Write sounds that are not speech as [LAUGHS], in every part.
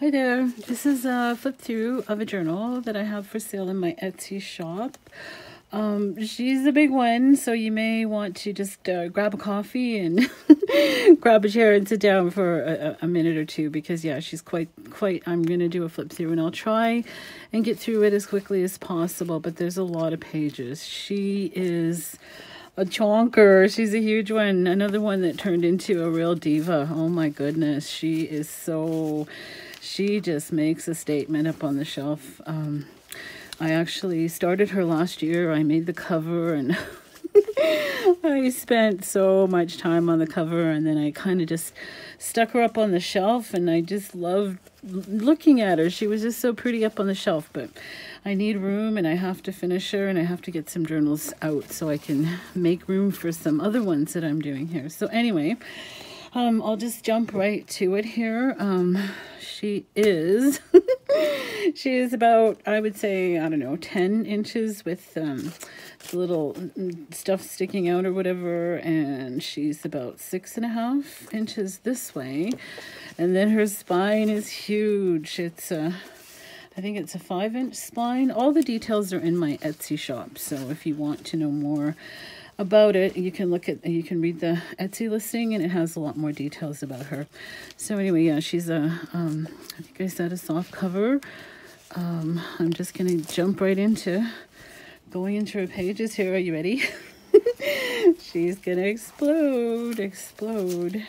Hi there. This is a flip through of a journal that I have for sale in my Etsy shop. Um, she's a big one, so you may want to just uh, grab a coffee and [LAUGHS] grab a chair and sit down for a, a, minute or two because yeah, she's quite quite. I'm gonna do a flip through and I'll try and get through it as quickly as possible. But there's a lot of pages. She is a chonker. She's a huge one. Another one that turned into a real diva. Oh my goodness, she is so she just makes a statement up on the shelf. Um, I actually started her last year. I made the cover and [LAUGHS] I spent so much time on the cover and then I kind of just stuck her up on the shelf and I just loved looking at her. She was just so pretty up on the shelf, but I need room and I have to finish her and I have to get some journals out so I can make room for some other ones that I'm doing here. So anyway, um, I'll just jump right to it here. Um, she is, [LAUGHS] she is about, I would say, I don't know, 10 inches with um, little stuff sticking out or whatever. And she's about six and a half inches this way. And then her spine is huge. It's a, I think it's a five inch spine. All the details are in my Etsy shop. So if you want to know more about it. You can look at, you can read the Etsy listing and it has a lot more details about her. So anyway, yeah, she's a, um, I think I said a soft cover. Um, I'm just going to jump right into going into her pages here. Are you ready? [LAUGHS] she's going to explode, explode.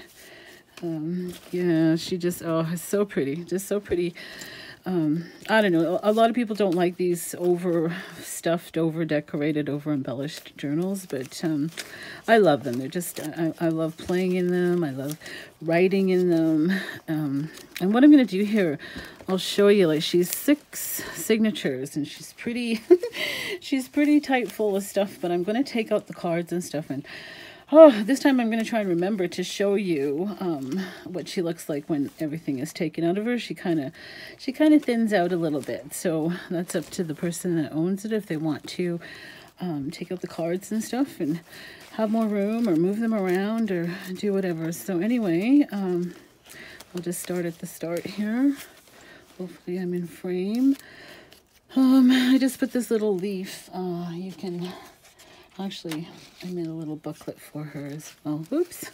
Um, yeah, she just, oh, so pretty, just so pretty um, I don't know. A lot of people don't like these over stuffed, over decorated, over embellished journals, but um, I love them. They're just, I, I love playing in them. I love writing in them. Um, and what I'm going to do here, I'll show you, like she's six signatures and she's pretty, [LAUGHS] she's pretty tight full of stuff, but I'm going to take out the cards and stuff and Oh, this time I'm going to try and remember to show you um, what she looks like when everything is taken out of her. She kind of she kind of thins out a little bit. So that's up to the person that owns it if they want to um, take out the cards and stuff and have more room or move them around or do whatever. So anyway, um, I'll just start at the start here. Hopefully I'm in frame. Um, I just put this little leaf. Uh, you can Actually, I made a little booklet for her as well. Oops.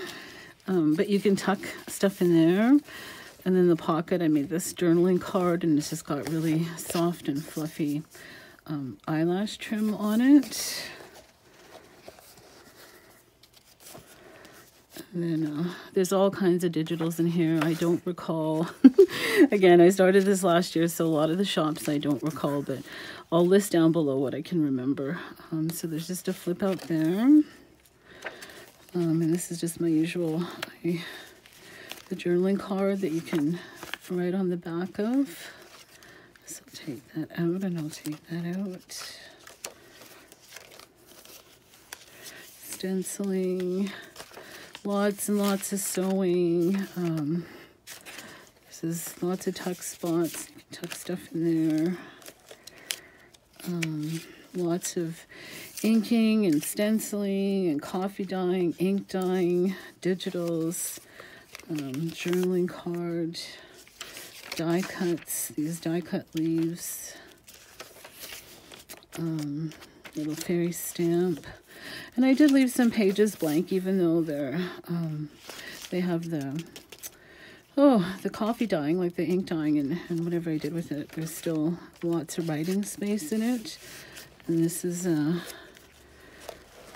[LAUGHS] um, but you can tuck stuff in there. And then the pocket, I made this journaling card, and it's just got really soft and fluffy um, eyelash trim on it. And then uh, there's all kinds of digitals in here. I don't recall. [LAUGHS] Again, I started this last year, so a lot of the shops I don't recall, but I'll list down below what I can remember. Um, so there's just a flip out there. Um, and this is just my usual, I, the journaling card that you can write on the back of. So take that out and I'll take that out. Stenciling, lots and lots of sewing. Um, this is lots of tuck spots. You can tuck stuff in there. Um, lots of inking and stenciling and coffee dyeing, ink dyeing, digitals, um, journaling card, die cuts, these die cut leaves, um, little fairy stamp. And I did leave some pages blank even though they're, um, they have the Oh, the coffee dyeing, like the ink dyeing and, and whatever I did with it, there's still lots of writing space in it. And this is a,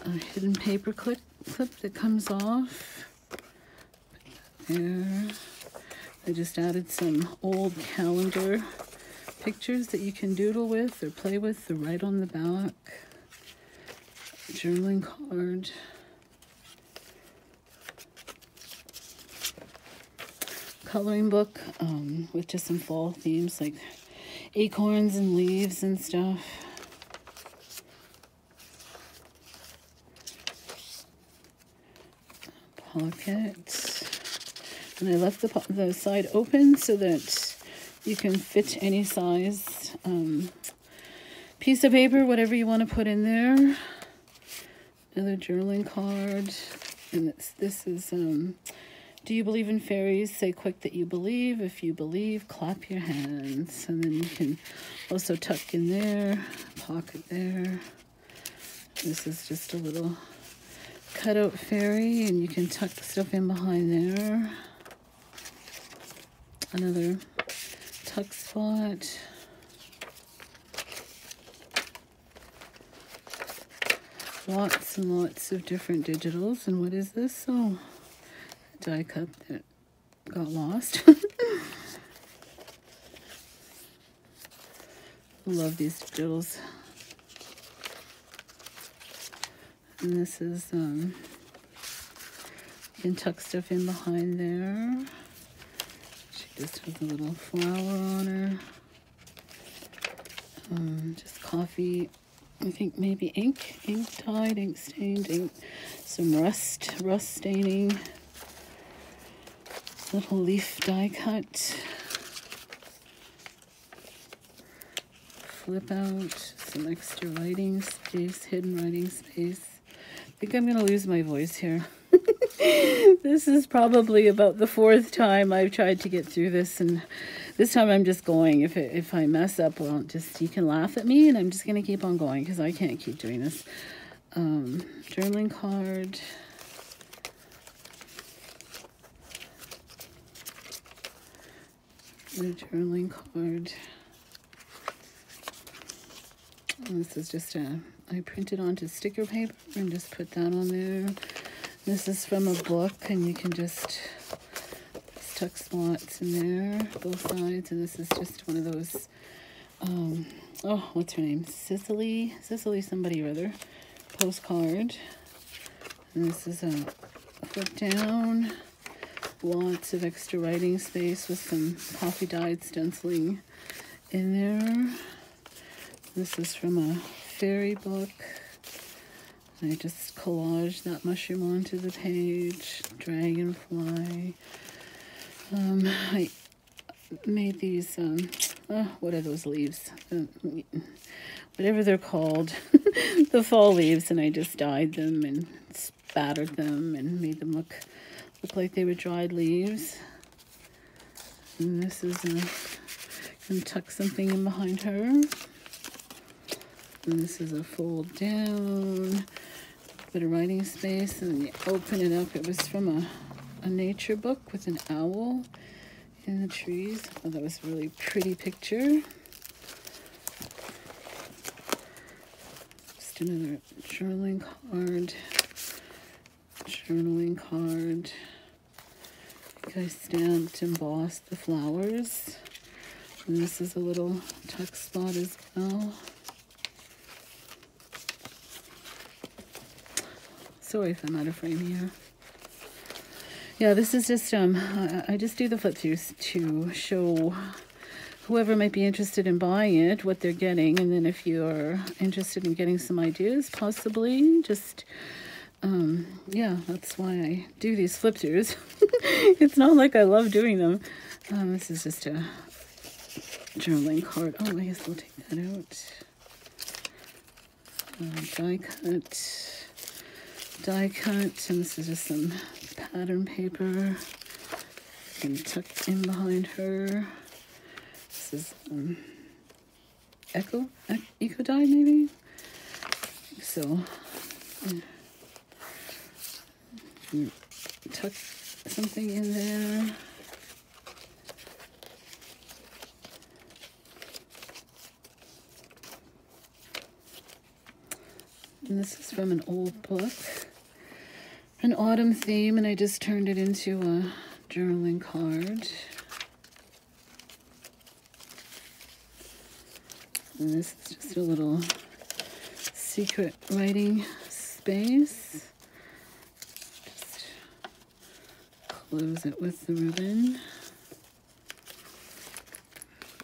a hidden paper clip, clip that comes off. There. I just added some old calendar pictures that you can doodle with or play with or write on the back. Journaling card. Coloring book um, with just some fall themes like acorns and leaves and stuff. Pocket. And I left the, the side open so that you can fit any size um, piece of paper, whatever you want to put in there. Another journaling card. And this, this is um, Do you believe in fairies? Say quick that you believe. If you believe, clap your hands. And then you can also tuck in there, pocket there. This is just a little cutout fairy, and you can tuck stuff in behind there. Another tuck spot. Lots and lots of different digitals. And what is this? Oh, die cut that got lost. [LAUGHS] Love these digitals. And this is, um, you can tuck stuff in behind there. She just has a little flower on her. Um, just coffee, I think maybe ink, ink dyed, ink stained, ink, some rust, rust staining. Little leaf die cut. Flip out, some extra writing space, hidden writing space. I think I'm going to lose my voice here. [LAUGHS] this is probably about the fourth time I've tried to get through this, and this time I'm just going. If, it, if I mess up, well, just you can laugh at me, and I'm just to keep on going because I can't keep doing this. Um, journaling card. The journaling card. And this is just a, I printed onto sticker paper and just put that on there. This is from a book and you can just, tuck slots in there, both sides. And this is just one of those, um, oh, what's her name? Cicely, Cicely somebody or other, postcard. And this is a flip down lots of extra writing space with some coffee dyed stenciling in there. This is from a fairy book. I just collaged that mushroom onto the page. Dragonfly. Um, I made these, um, oh, what are those leaves? Uh, whatever they're called. [LAUGHS] the fall leaves, and I just dyed them and spattered them and made them look look like they were dried leaves. And this is a, gonna tuck something in behind her. And this is a fold down, bit of writing space, and you open it up. It was from a, a nature book with an owl in the trees. Oh, that was a really pretty picture. Just another journaling card. Journaling card. I stamped embossed the flowers. And this is a little tuck spot as well. Sorry if I'm out of frame here. Yeah, this is just, um, I, I just do the flip throughs to show whoever might be interested in buying it what they're getting. And then if you're interested in getting some ideas, possibly just um, yeah, that's why I do these flip throughs. it's not like I love doing them. Um, this is just a journaling card. Oh, I guess we'll take that out. Uh, die cut, die cut, and this is just some pattern paper. And tucked in behind her. This is um, Echo, Eco Dye maybe. So. Yeah tuck something in there. And this is from an old book, an autumn theme, and I just turned it into a journaling card. And this is just a little secret writing space. Close it with the ribbon.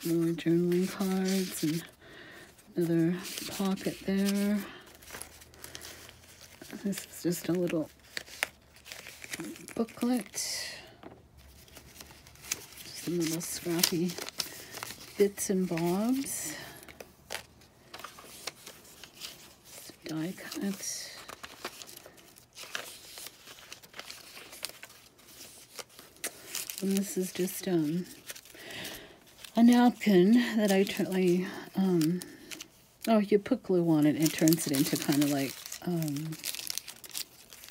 More journaling cards and another pocket there. This is just a little booklet. Just Some little scrappy bits and bobs. Die cut. And this is just um, a napkin that I, I um, oh, you put glue on it and it turns it into kind of like um,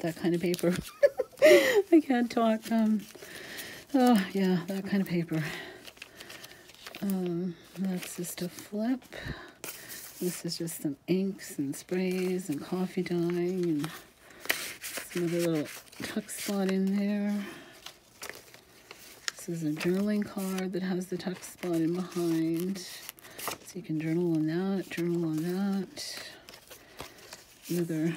that kind of paper. [LAUGHS] I can't talk. Um, oh, yeah, that kind of paper. Um, that's just a flip. This is just some inks and sprays and coffee dyeing and some other little tuck spot in there. This is a journaling card that has the tuck spot in behind. So you can journal on that, journal on that. Another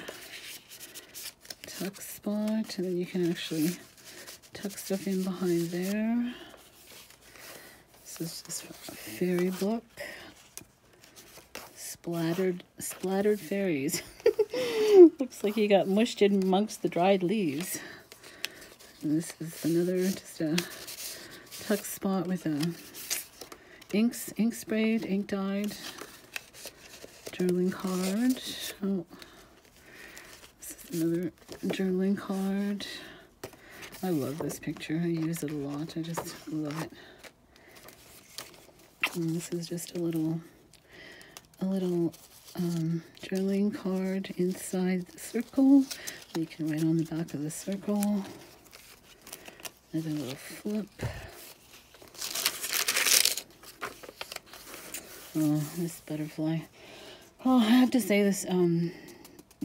tuck spot, and then you can actually tuck stuff in behind there. This is just a fairy book splattered splattered fairies. [LAUGHS] Looks like he got mushed in amongst the dried leaves. And this is another just a tuck spot with a inks, ink sprayed, ink dyed journaling card. Oh, this is another journaling card. I love this picture. I use it a lot. I just love it. And this is just a little a little um, journaling card inside the circle. You can write on the back of the circle. And a little flip. Oh, this butterfly. Oh, I have to say this um,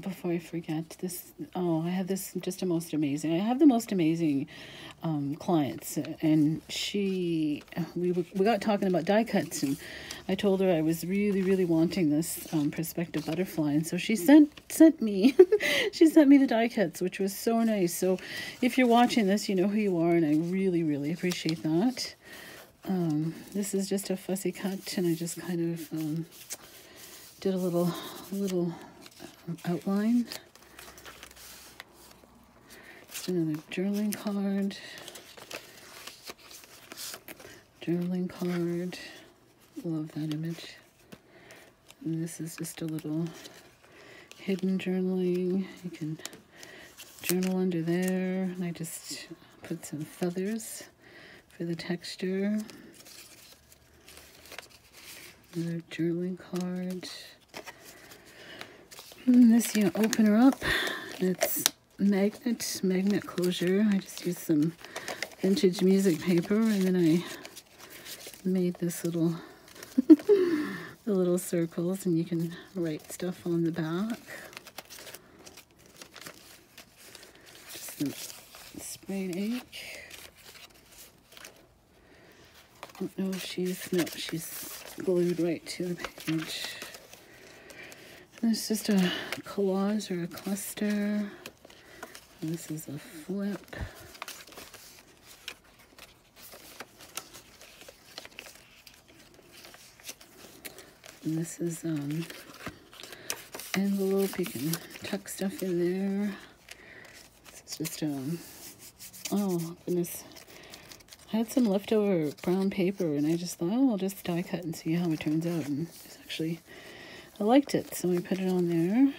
before I forget. This, oh, I have this just a most amazing. I have the most amazing um, clients, and she, we were, we got talking about die cuts, and I told her I was really, really wanting this um, perspective butterfly, and so she sent sent me, [LAUGHS] she sent me the die cuts, which was so nice. So, if you're watching this, you know who you are, and I really, really appreciate that. Um, this is just a fussy cut, and I just kind of um, did a little, little outline Just another journaling card. Journaling card. Love that image. And this is just a little hidden journaling. You can journal under there. And I just put some feathers for the texture. Another journaling card. And this you open her up. It's magnet, magnet closure. I just used some vintage music paper and then I made this little, [LAUGHS] the little circles and you can write stuff on the back. Just some sprayed ink. I if she's, no, she's glued right to the page. And it's just a collage or a cluster. This is a flip. And this is um envelope. You can tuck stuff in there. This is just um oh goodness. I had some leftover brown paper and I just thought, oh, I'll just die cut and see how it turns out. And it's actually, I liked it, so I put it on there.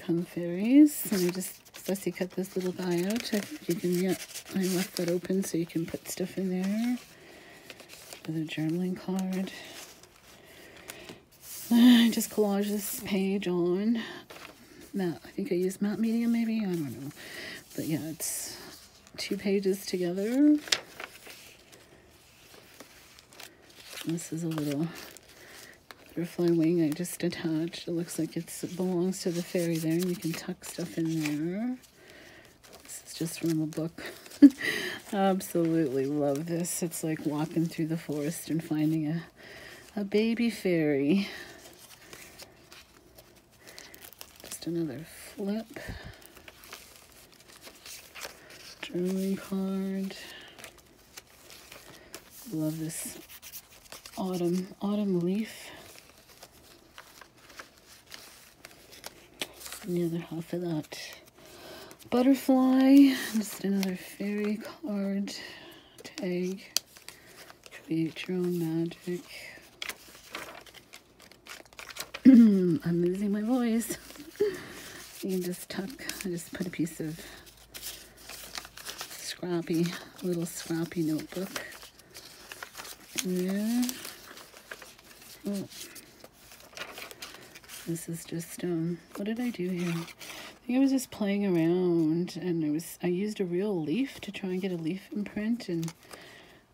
Come fairies. And I just fussy cut this little guy out. I, you can, yeah, I left that open so you can put stuff in there. Another journaling card. [SIGHS] I just collage this page on matte. I think I used matte medium maybe. I don't know. But yeah, it's two pages together. This is a little butterfly wing I just attached. It looks like it belongs to the fairy there, and you can tuck stuff in there. This is just from a book. [LAUGHS] Absolutely love this. It's like walking through the forest and finding a, a baby fairy. Just another flip. Journaling card. Love this autumn autumn leaf. the other half of that butterfly. Just another fairy card tag. Create your own magic. [CLEARS THROAT] I'm losing my voice. [LAUGHS] you can just tuck, I just put a piece of scrappy, little scrappy notebook. Yeah. Oh. This is just, um, what did I do here? I think I was just playing around and I was, I used a real leaf to try and get a leaf imprint and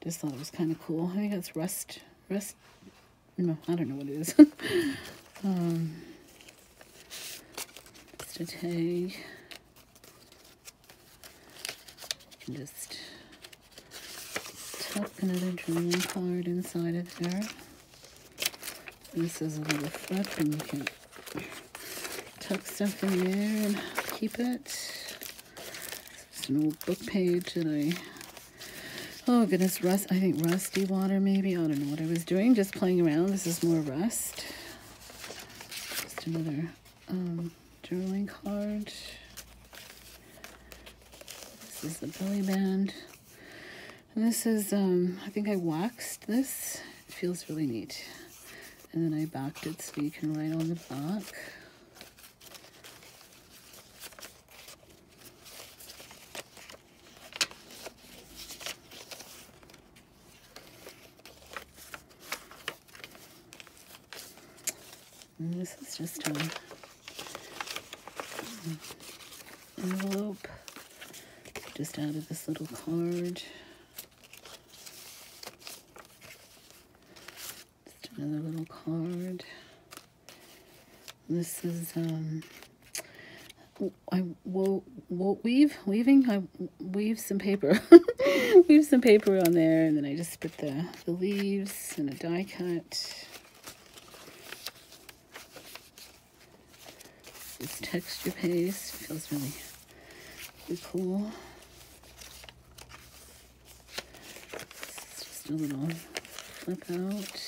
just thought it was kind of cool. I think that's rust, rust, no, I don't know what it is. [LAUGHS] um, just a tag. Just tuck another drawing card inside of there. This is a little flip and you can tuck stuff in there and keep it. It's an old book page that I, oh goodness, rust, I think rusty water maybe. I don't know what I was doing, just playing around. This is more rust. Just another um, journaling card. This is the belly band. And this is, um, I think I waxed this. It feels really neat. And then I backed it so you can write on the back. And this is just a envelope. Just added this little card. Just another little card. This is um I will, will weave weaving I weave some paper [LAUGHS] weave some paper on there and then I just put the, the leaves and a die cut this texture paste feels really, really cool. It's just a little flip out.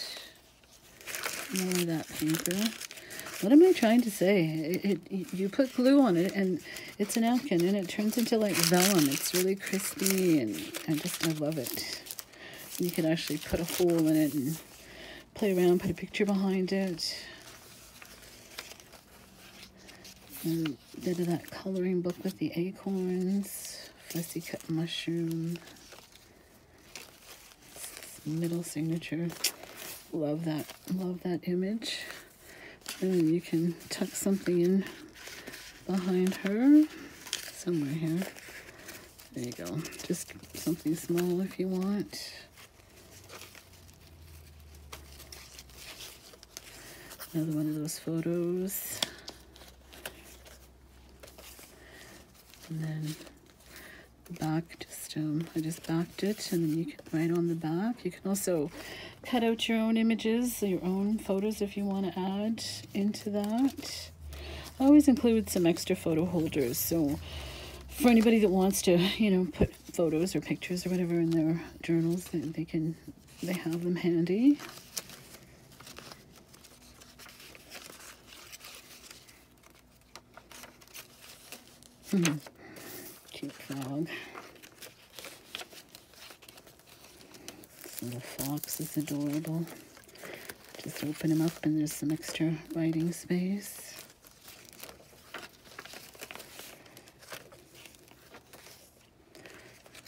More of that paper. What am I trying to say? It, it, you put glue on it and it's a napkin and it turns into like vellum. It's really crispy and I just I love it. You can actually put a hole in it and play around, put a picture behind it. And bit of that coloring book with the acorns, fussy cut mushroom, middle signature. Love that, love that image. And you can tuck something in behind her, somewhere here. There you go. Just something small if you want. Another one of those photos. and then the back just um, I just backed it and then you can write on the back. You can also cut out your own images your own photos if you want to add into that. I always include some extra photo holders so for anybody that wants to you know put photos or pictures or whatever in their journals they, they can they have them handy. Mm -hmm frog. This little fox is adorable. Just open him up and there's some extra writing space.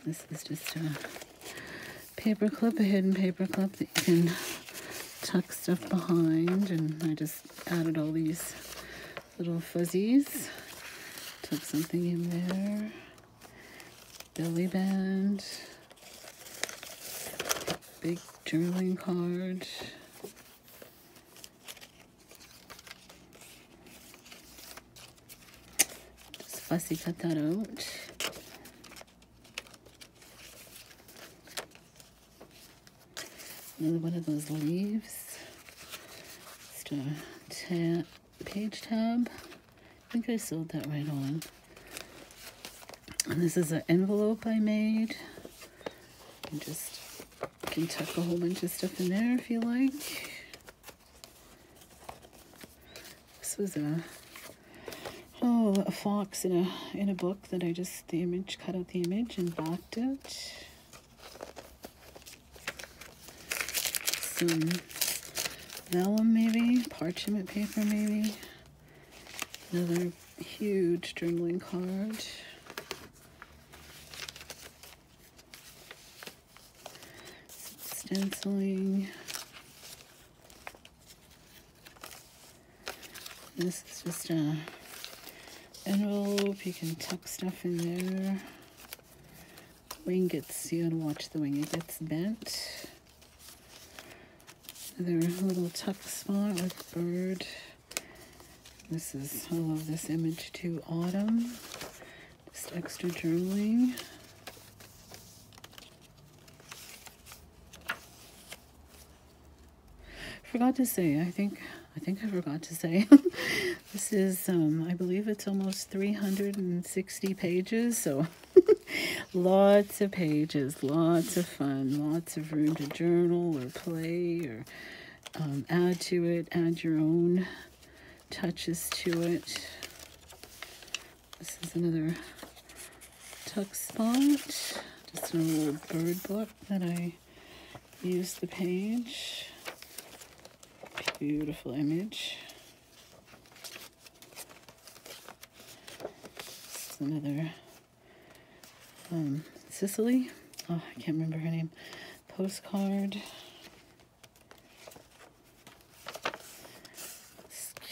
This is just a paper clip, a hidden paper clip that you can tuck stuff behind and I just added all these little fuzzies. Tuck something in there belly band, big journaling card, just fussy cut that out. Another one of those leaves. Just a tab, page tab. I think I sewed that right on. And this is an envelope I made. You just can tuck a whole bunch of stuff in there if you like. This was a oh a fox in a in a book that I just the image cut out the image and backed it. Some vellum maybe, parchment paper maybe. Another huge journaling card. Stenciling. This is just a envelope. You can tuck stuff in there. Wing gets, you gotta watch the wing, it gets bent. Another little tuck spot with bird. This is, I love this image too, autumn. Just extra journaling. Forgot to say, I think, I think I forgot to say, [LAUGHS] this is, um, I believe it's almost 360 pages, so [LAUGHS] lots of pages, lots of fun, lots of room to journal or play or um, add to it, add your own touches to it. This is another tuck spot, just a little bird book that I used the page. Beautiful image. This is another um, Cicely. Oh, I can't remember her name. Postcard.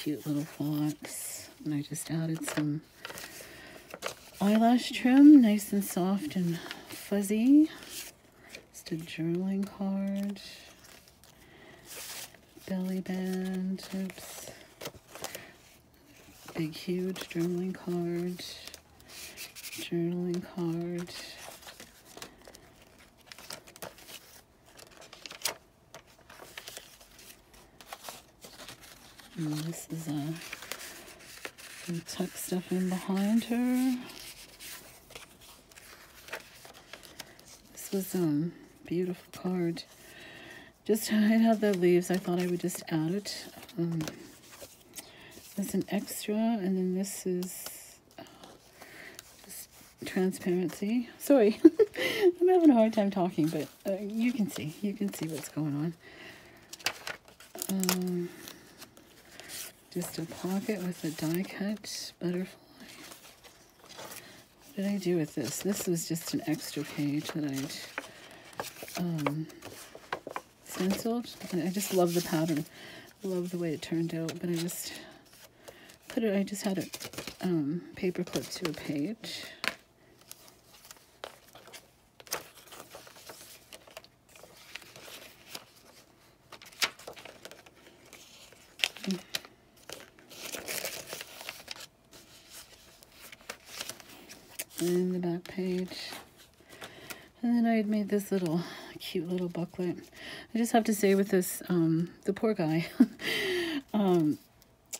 cute little fox. And I just added some eyelash trim, nice and soft and fuzzy. Just a journaling card. Belly band, oops. Big, huge journaling card. Journaling card. And this is a tuck stuff in behind her. This was um beautiful card. Just [LAUGHS] I had the leaves. I thought I would just add it. Um, as an extra, and then this is uh, just transparency. Sorry, [LAUGHS] I'm having a hard time talking, but uh, you can see. You can see what's going on. Um, just a pocket with a die cut butterfly. What did I do with this? This was just an extra page that I'd um, stenciled. And I just love the pattern. Love the way it turned out, but I just put it, I just had it um, paper clipped to a page. in the back page. And then I had made this little cute little booklet. I just have to say with this, um, the poor guy, [LAUGHS] um,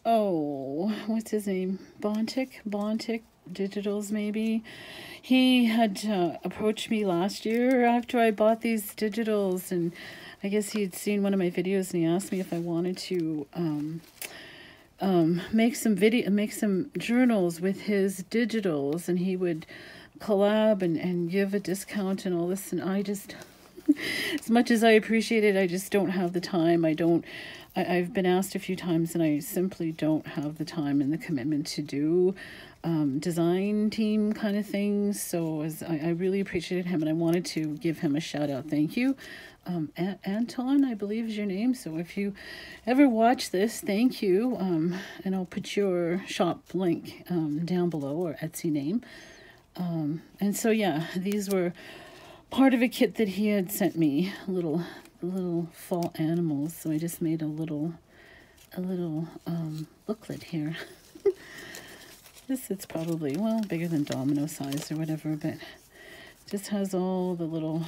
oh, what's his name? Bontik? Bontik Digitals, maybe? He had uh, approached me last year after I bought these digitals, and I guess he had seen one of my videos and he asked me if I wanted to, um, um, make some video, make some journals with his digitals, and he would collab and, and give a discount and all this. And I just, [LAUGHS] as much as I appreciate it, I just don't have the time. I don't, I, I've been asked a few times and I simply don't have the time and the commitment to do um, design team kind of things. So as I, I really appreciated him and I wanted to give him a shout out. Thank you. Um, A Anton, I believe is your name. So if you ever watch this, thank you. Um, and I'll put your shop link um, down below or Etsy name. Um, and so, yeah, these were part of a kit that he had sent me, little, little fall animals. So I just made a little, a little um, booklet here. [LAUGHS] this is probably, well, bigger than domino size or whatever, but just has all the little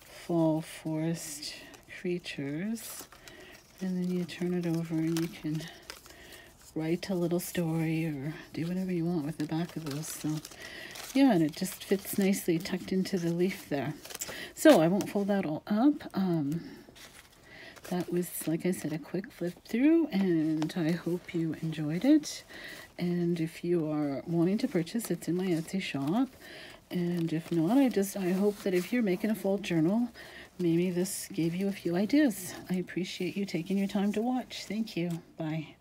fall forest creatures. And then you turn it over and you can write a little story or do whatever you want with the back of those. So yeah, and it just fits nicely tucked into the leaf there. So I won't fold that all up. Um, that was, like I said, a quick flip through, and I hope you enjoyed it. And if you are wanting to purchase, it's in my Etsy shop. And if not, I just I hope that if you're making a fall journal, maybe this gave you a few ideas. I appreciate you taking your time to watch. Thank you. Bye.